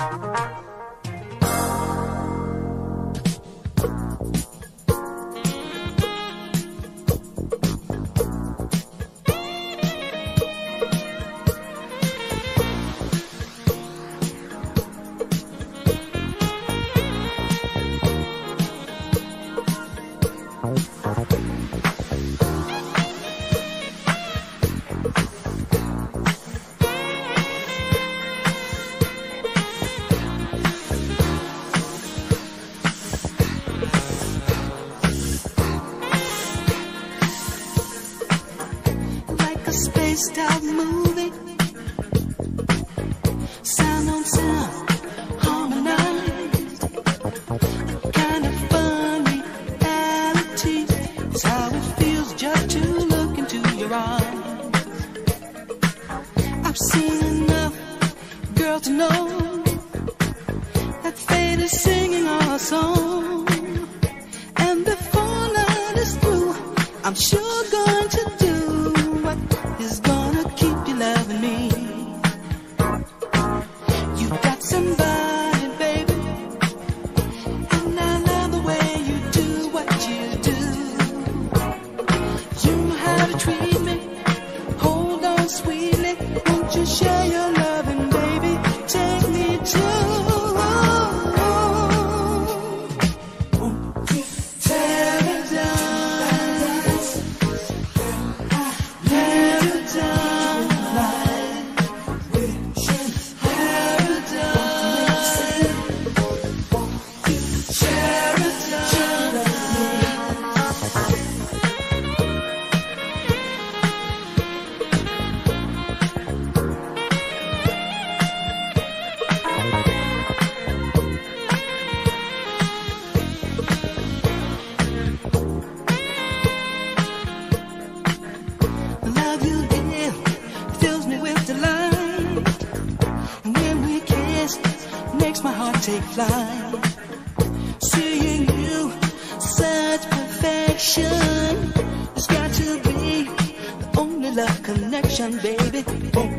like a spaced out movie. Sound on sound, harmonized. A kind of fun reality is how it feels just to look into your eyes. I've seen enough girls to know that fate is singing our song. And before night is through, I'm sure treat me, take flight. Seeing you, such perfection. It's got to be the only love connection, baby. Oh,